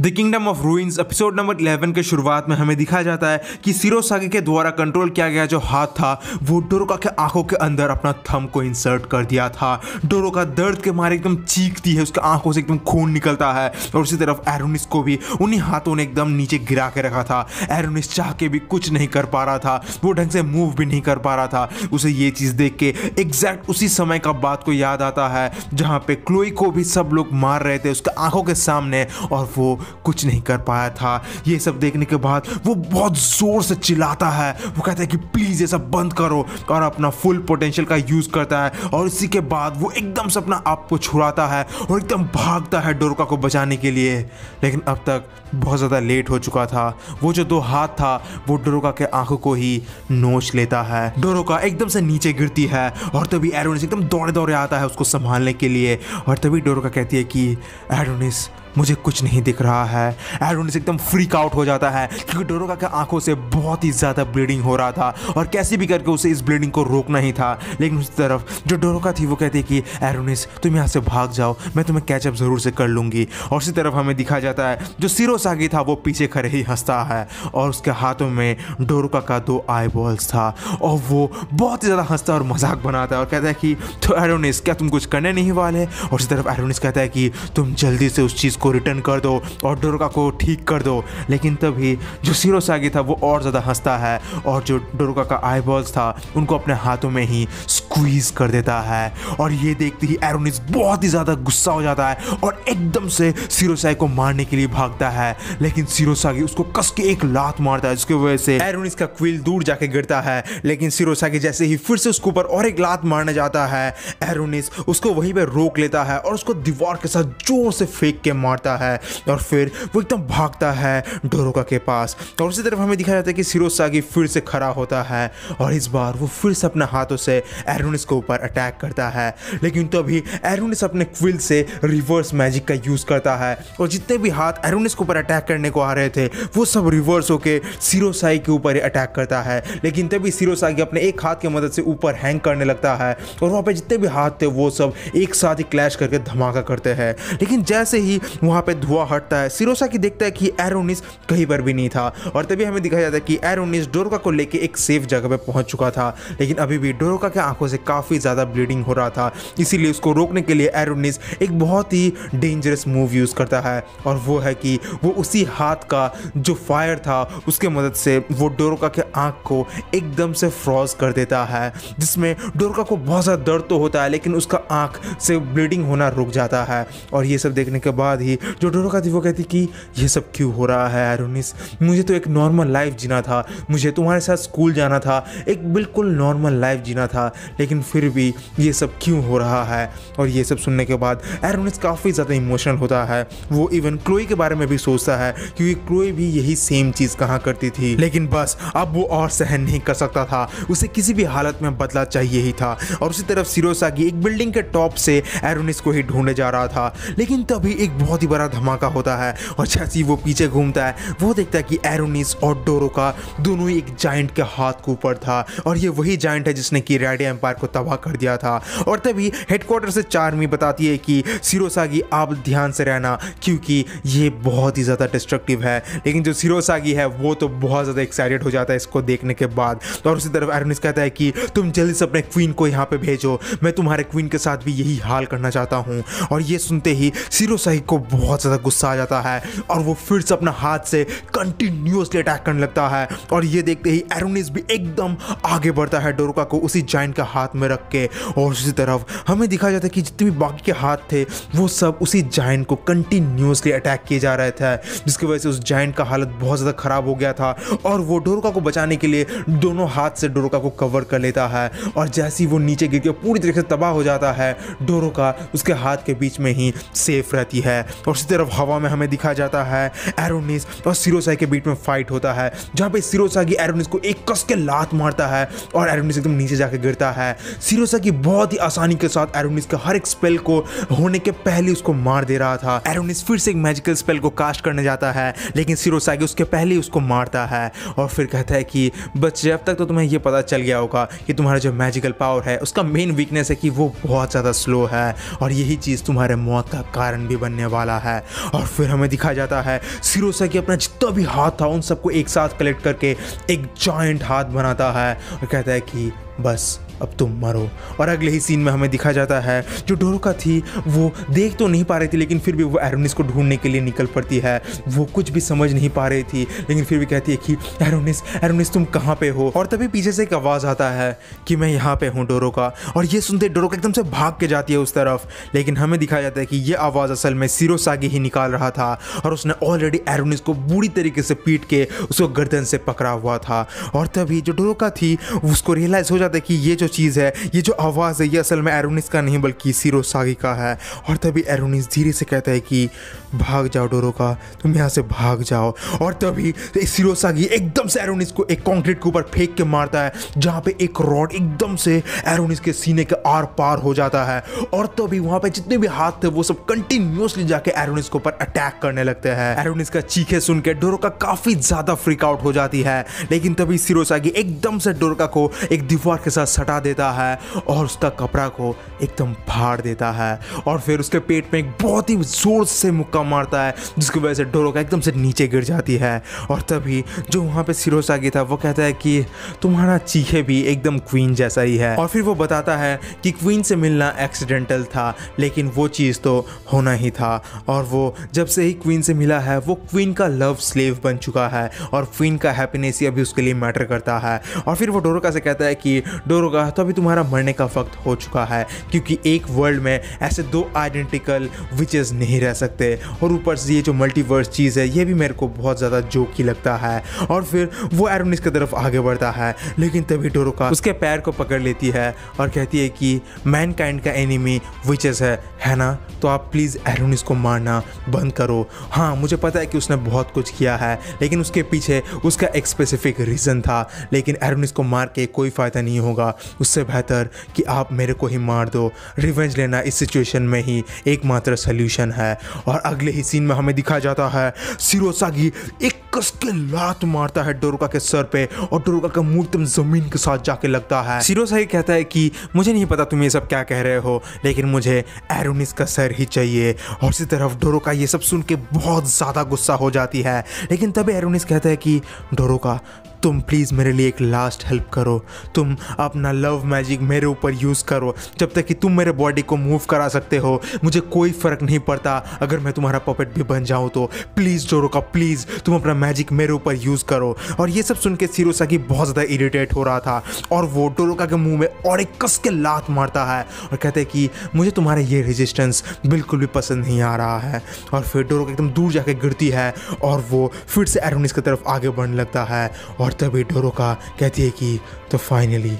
The kingdom of ruins episode number 11 के शुरुआत में हमें दिखाया जाता है कि सिरोसागी के द्वारा कंट्रोल किया गया जो हाथ था, वो डोरोका के आँखों के अंदर अपना थम को इंसर्ट कर दिया था। डोरोका दर्द के मारे एकदम चीखती है, उसके आँखों से एकदम खून निकलता है और उसी तरफ़ एरोनिस को भी, उन्हीं हाथों ने एकदम नीचे गिरा के रखा था। एरोनिस चाह के भी कुछ नहीं कर पा रहा था, वो ढंग से मूव भी नहीं कर पा रहा था। उसे ये चीज़ देख के एग्जैक्ट उसी समय का बात को याद आता है, जहाँ पे क्लोई को भी सब लोग मार रहे थे, उसके आँखों के सामने और वो कुछ नहीं कर पाया था। ये सब देखने के बाद वो बहुत ज़ोर से चिल्लाता है। वो कहता है कि प्लीज़ ये सब बंद करो और अपना फुल पोटेंशियल का यूज़ करता है और इसी के बाद वो एकदम से अपना आप को छुड़ाता है और एकदम भागता है डोरका को बचाने के लिए। लेकिन अब तक बहुत ज़्यादा लेट हो चुका था। वो जो दो हाथ था, वो डोरोका के आँखों को ही नोच लेता है। डोरोका एकदम से नीचे गिरती है और तभी एरोनिस एकदम दौड़े दौड़े आता है उसको संभालने के लिए। और तभी डोरोका कहती है कि एरोनिस मुझे कुछ नहीं दिख रहा है। एरोनिस एकदम फ्रीक आउट हो जाता है, क्योंकि डोरोका के आँखों से बहुत ही ज़्यादा ब्लीडिंग हो रहा था और कैसे भी करके उसे इस ब्लीडिंग को रोकना ही था। लेकिन उस तरफ़ जो डोरोका थी, वो कहती कि एरोनिस तुम यहाँ से भाग जाओ, मैं तुम्हें कैचअप ज़रूर से कर लूँगी। और उसी तरफ़ हमें दिखा जाता है, जो सिरोसागी था, वो पीछे खड़े ही हंसता है और उसके हाथों में डोरोका का दो आई बॉल्स था और वो बहुत ही ज़्यादा हंसता और मज़ाक बनाता है और कहता है कि तो एरोनिस क्या तुम कुछ करने नहीं वाले? और उसी तरफ़ एरोनिस कहता है कि, तुम जल्दी से उस चीज़ को रिटर्न कर दो और डोरोका को ठीक कर दो। लेकिन तभी जो सिरोसागी था, वो और ज़्यादा हंसता है और जो डोरोका का आईबॉल्स था, उनको अपने हाथों में ही स्क्वीज कर देता है। और ये देखते ही एरोनिस बहुत ही ज़्यादा गुस्सा हो जाता है और एकदम से सिरोसाई को मारने के लिए भागता है। लेकिन सिरोसागी उसको कस के एक लात मारता है, जिसकी वजह से एरोनिस का क्विल दूर जाके गिरता है। लेकिन सिरोसागी जैसे ही फिर से उसके ऊपर और एक लात मारने जाता है एरोनिस उसको वहीं पर रोक लेता है और उसको दीवार के साथ ज़ोर से फेंक के मारता है। और फिर वो एकदम भागता है डोरोका के पास। और उसी तरफ़ हमें दिखाया जाता है कि सिरोसागी फिर से खड़ा होता है। और इस बार वो फिर से अपने हाथों से एरोनिस के ऊपर अटैक करता है। लेकिन तभी एरोनिस अपने क्विल से रिवर्स मैजिक का यूज़ करता है। और जितने भी हाथ एरोनिस के ऊपर अटैक करने को आ रहे थे, वो सब रिवर्स होके सिरोसाई के ऊपर अटैक करता है। लेकिन तभी सिरोसागी अपने एक हाथ की मदद से ऊपर हैंग करने लगता है। और वहाँ पे जितने भी हाथ थे, वो सब एक साथ ही क्लैश करके धमाका करते हैं। लेकिन जैसे ही वहाँ पर धुआँ हटता है सिरोसा की देखता है कि एरोनिस कहीं पर भी नहीं था। और तभी हमें दिखाया जाता है कि एरोनिस डोरोका को लेके एक सेफ़ जगह पे पहुँच चुका था। लेकिन अभी भी डोरोका के आँखों से काफ़ी ज़्यादा ब्लीडिंग हो रहा था। इसीलिए उसको रोकने के लिए एरोनिस एक बहुत ही डेंजरस मूव यूज़ करता है और वो है कि वो उसी हाथ का जो फायर था, उसके मदद से वो डोरोका के आँख को एकदम से फ्रॉज कर देता है, जिसमें डोरोका को बहुत ज़्यादा दर्द तो होता है, लेकिन उसका आँख से ब्लीडिंग होना रुक जाता है। और ये सब देखने के बाद ही जो डोरोका थी, वो कहती कि ये सब क्यों हो रहा है एरोनिस मुझे तो एक नॉर्मल लाइफ जीना था, मुझे तुम्हारे साथ स्कूल जाना था, एक बिल्कुल नॉर्मल लाइफ जीना था लेकिन फिर भी ये सब क्यों हो रहा है? और ये सब सुनने के बाद एरोनिस काफ़ी ज़्यादा इमोशनल होता है। वो इवन क्लोई के बारे में भी सोचता है, क्योंकि क्लोई भी यही सेम चीज़ कहा करती थी। लेकिन बस, अब वो और सहन नहीं कर सकता था। उसे किसी भी हालत में बदला चाहिए ही था। और उसी तरफ़ सिरोसागी एक बिल्डिंग के टॉप से एरोनिस को ही ढूंढे जा रहा था। लेकिन तभी एक बहुत ही बड़ा धमाका होता है। और जैसे ही वो पीछे घूमता है, वो देखता है कि एरोनिस और डोरो का दोनों ही एक जाइंट के हाथ के ऊपर था। और ये वही जाइंट है जिसने कि रेडी एम्पायर को तबाह कर दिया था। और तभी हेडक्वार्टर से चारमी बताती है कि सिरोसागी, आप ध्यान से रहना, क्योंकि ये बहुत ही ज़्यादा डिस्ट्रक्टिव है। लेकिन जो सिरोसागी है, वो तो बहुत ज़्यादा एक्साइटेड हो जाता है इसको देखने के बाद। और उसी तरफ़ एरोनिस कहता है कि, तुम जल्दी से अपने क्वीन को यहाँ पे भेजो। मैं तुम्हारे क्वीन के साथ भी यही हाल करना चाहता हूँ। और ये सुनते ही सिरोसागी को बहुत ज़्यादा गुस्सा आ जाता है और वो फिर से अपना हाथ से कंटिन्यूसली अटैक करने लगता है। और ये देखते ही एरोनिस भी एकदम आगे बढ़ता है डोरोका को, उसी जाइंट का हाथ में रख के और उसी तरफ़ हमें दिखाया जाता है कि जितने भी बाकी के हाथ थे, वो सब उसी जाइंट को कंटिन्यूसली अटैक किए जा रहे थे, जिसकी वजह से उस जाइंट का हालत बहुत ज़्यादा ख़राब हो गया था और वो डोरोका को बचाने के लिए दोनों हाथ से डोरोका को कवर कर लेता है और जैसे ही वो नीचे गिर के पूरी तरीके से तबाह हो जाता है, डोरोका उसके हाथ के बीच में ही सेफ़ रहती है और उसी तरफ़ हवा में हमें दिखाया जाता है एरोनिस और सिरोसाई के बीच में फाइट होता है, जहाँ पे सिरोसागी एरोनिस को एक कस के लात मारता है और एरोनिस एकदम नीचे जाके गिरता है। सिरोसागी बहुत ही आसानी के साथ एरोनिस के हर एक स्पेल को होने के पहले उसको मार दे रहा था। एरोनिस फिर से एक मैजिकल स्पेल को कास्ट करने जाता है, लेकिन सिरोसागी उसके पहले उसको मारता है और फिर कहता है कि, बच्चे, अब तक तो तुम्हें ये पता चल गया होगा कि तुम्हारा जो मैजिकल पावर है, उसका मेन वीकनेस है कि वो बहुत ज़्यादा स्लो है और यही चीज़ तुम्हारे मौत का कारण भी बनने वाला है। और फिर हमें दिखा जाता है सिरोसा की अपना जितना भी हाथ था, उन सबको एक साथ कलेक्ट करके एक जॉइंट हाथ बनाता है और कहता है कि, बस अब तुम मरो। और अगले ही सीन में हमें दिखा जाता है, जो डोरोका थी, वो देख तो नहीं पा रही थी, लेकिन फिर भी वो एरोनिस को ढूँढने के लिए निकल पड़ती है। वो कुछ भी समझ नहीं पा रही थी, लेकिन फिर भी कहती है कि एरोनिस एरोनिस तुम कहाँ पे हो? और तभी पीछे से एक आवाज़ आता है कि, मैं यहाँ पे हूँ डोरोका। और ये सुनते डोरोका एकदम से भाग के जाती है उस तरफ़। लेकिन हमें दिखाया जाता है कि ये आवाज़ असल में सिरोसागी ही निकाल रहा था, और उसने ऑलरेडी एरोनिस को बुरी तरीके से पीट के उसको गर्दन से पकड़ा हुआ था। और तभी जो डोरोका थी, उसको रियलाइज़ हो जाता है कि ये जो चीज़ है, ये जो आवाज़ है, ये असल में एरोनिस का नहीं, बल्कि सिरोसागी का है। और तभी एरोनिस धीरे से कहता है कि, भाग जाओ डोरोका तुम यहाँ से भाग जाओ। और तभी सिरोसागी एकदम से एरोनिस को एक कंक्रीट के ऊपर फेंक के मारता है, जहाँ पे एक रॉड एकदम से एरोनिस के सीने के आर पार हो जाता है। और तभी वहाँ पे जितने भी हाथ थे, वो सब कंटिन्यूसली जाके एरोनिस के ऊपर अटैक करने लगते हैं। एरोनिस का चीखे सुन के डोरोका काफ़ी ज़्यादा फ्रीक आउट हो जाती है। लेकिन तभी सिरोसागी एकदम से डोरोका को एक दीवार के साथ सटा देता है और उसका कपड़ा को एकदम फाड़ देता है और फिर उसके पेट में एक बहुत ही ज़ोर से मुक्का मारता है, जिसकी वजह से डोरोका एकदम से नीचे गिर जाती है। और तभी जो वहाँ पे सिरोसागी था, वो कहता है कि तुम्हारा चीखे भी एकदम क्वीन जैसा ही है। और फिर वो बताता है कि क्वीन से मिलना एक्सीडेंटल था, लेकिन वो चीज़ तो होना ही था। और वो जब से ही क्वीन से मिला है, वो क्वीन का लव स्लेव बन चुका है और क्वीन का हैप्पीनेस ही अभी उसके लिए मैटर करता है। और फिर वो डोरोका से कहता है कि डोरोका तो अभी तुम्हारा मरने का वक्त हो चुका है, क्योंकि एक वर्ल्ड में ऐसे दो आइडेंटिकल विचेस नहीं रह सकते। और ऊपर से ये जो मल्टीवर्स चीज़ है, ये भी मेरे को बहुत ज़्यादा जोक ही लगता है। और फिर वो एरोनिस की तरफ़ आगे बढ़ता है, लेकिन तभी डोरोका उसके पैर को पकड़ लेती है और कहती है कि मैन काइंड का एनिमी विचेस है है ना? तो आप प्लीज़ एरोनिस को मारना बंद करो। हाँ मुझे पता है कि उसने बहुत कुछ किया है, लेकिन उसके पीछे उसका एक स्पेसिफिक रीज़न था, लेकिन एरोनिस को मार के कोई फ़ायदा नहीं होगा। उससे बेहतर कि आप मेरे को ही मार दो। रिवेंज लेना इस सिचुएशन में ही एकमात्र सोल्यूशन है। और अगले ही सीन में हमें दिखा जाता है सिरोसागी एक कस के लात मारता है डोरुका के सर पे और डोरुका का मुँह एकदम ज़मीन के साथ जाके लगता है। सिरोसागी कहता है कि, मुझे नहीं पता तुम ये सब क्या कह रहे हो, लेकिन मुझे एरोनिस का सर ही चाहिए। और इसी तरफ़ डोरोका ये सब सुन के बहुत ज़्यादा गुस्सा हो जाती है। लेकिन तभी एरोनिस कहता है कि, डोरोका तुम प्लीज़ मेरे लिए एक लास्ट हेल्प करो। तुम अपना लव मैजिक मेरे ऊपर यूज़ करो। जब तक कि तुम मेरे बॉडी को मूव करा सकते हो, मुझे कोई फ़र्क नहीं पड़ता। अगर मैं तुम्हारा पपेट भी बन जाऊँ तो प्लीज़ डोरोका प्लीज़ तुम अपना मैजिक मेरे ऊपर यूज़ करो। और ये सब सुन के सिरोसा की बहुत ज़्यादा इरीटेट हो रहा था। और वो डोरोका के मुँह में और एक कस के लात मारता है और कहते हैं कि मुझे तुम्हारा ये रेजिस्टेंस बिल्कुल भी पसंद नहीं आ रहा है। और फिर डोरोका एकदम दूर जाके गिरती है और वो फिर से एरोनिस की तरफ़ आगे बढ़ने लगता है। और तभी डोरोका कहती है कि तो फाइनली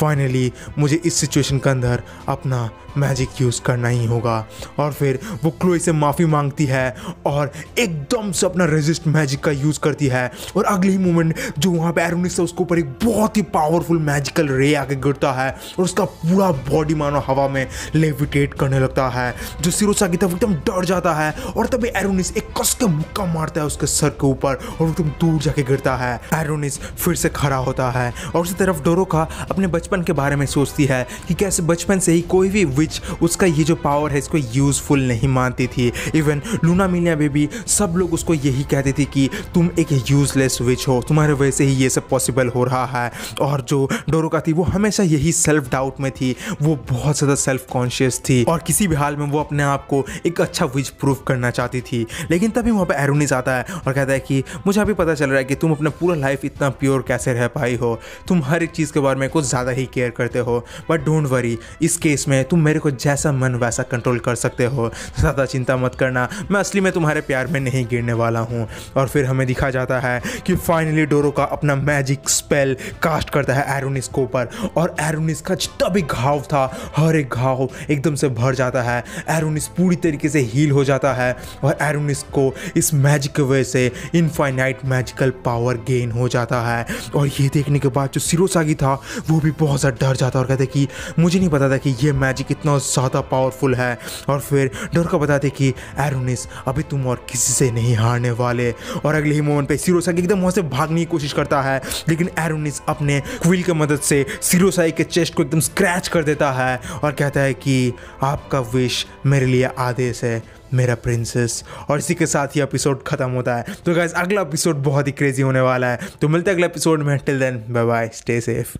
फाइनली मुझे इस सिचुएशन के अंदर अपना मैजिक यूज़ करना ही होगा। और फिर वो क्लोई से माफ़ी मांगती है और एकदम से अपना रेजिस्ट मैजिक का यूज़ करती है। और अगली ही मोमेंट जो वहाँ पे एरोनिस है, उसके ऊपर एक बहुत ही पावरफुल मैजिकल रे आके गिरता है और उसका पूरा बॉडी मानो हवा में लेविटेट करने लगता है, जो सिरोसा की तरफ़ एकदम डर जाता है और तभी एरोनिस एक कस के मुक्का मारता है उसके सर के ऊपर और एकदम दूर जाके गिरता है। एरोनिस फिर से खड़ा होता है और उसी तरफ़ डोरो का अपने बचपन के बारे में सोचती है कि कैसे बचपन से ही कोई भी विच उसका ये जो पावर है, इसको यूज़फुल नहीं मानती थी। इवन लूना मिलिया बेबी सब लोग उसको यही कहते थे कि तुम एक यूजलेस विच हो, तुम्हारे वजह से ही ये सब पॉसिबल हो रहा है। और जो डोरोका थी, वो हमेशा यही सेल्फ डाउट में थी। वो बहुत ज़्यादा सेल्फ कॉन्शियस थी और किसी भी हाल में वो अपने आप को एक अच्छा विच प्रूफ करना चाहती थी। लेकिन तभी वहाँ पर एरोनिस आता है और कहता है कि मुझे अभी पता चल रहा है कि तुम अपना पूरा लाइफ इतना प्योर कैसे रह पाई हो? तुम हर एक चीज़ के बारे में कुछ ज़्यादा ही केयर करते हो। बट डोंट वरी इस केस में तुम मेरे को जैसा मन वैसा कंट्रोल कर सकते हो। ज़्यादा चिंता मत करना, मैं असली में तुम्हारे प्यार में नहीं गिरने वाला हूँ। और फिर हमें दिखा जाता है कि फाइनली डोरो का अपना मैजिक स्पेल कास्ट करता है एरोनिस को ऊपर। और एरोनिस का जितना भी घाव था, हर एक घाव एकदम से भर जाता है। एरोनिस पूरी तरीके से हील हो जाता है। और एरोनिस को इस मैजिक की वजह से इनफाइनाइट मैजिकल पावर गेन हो जाता है। और ये देखने के बाद जो सिरोसागी था, वो भी बहुत ज़्यादा डर जाता और कहते कि मुझे नहीं पता था कि ये मैजिक इतना ज़्यादा पावरफुल है। और फिर डर का बताते कि एरोनिस अभी तुम और किसी से नहीं हारने वाले। और अगले ही मोमेंट पे सिरोसागी एकदम वहाँ से भागने की कोशिश करता है, लेकिन एरोनिस अपने क्विल की मदद से सिरोसाई के चेस्ट को एकदम स्क्रैच कर देता है और कहता है कि आपका विश मेरे लिए आदेश है, मेरा प्रिंसेस और इसी के साथ ही एपिसोड खत्म होता है। तो गैस अगला एपिसोड बहुत ही क्रेजी होने वाला है। तो मिलते हैं अगले एपिसोड में। Till then bye bye stay safe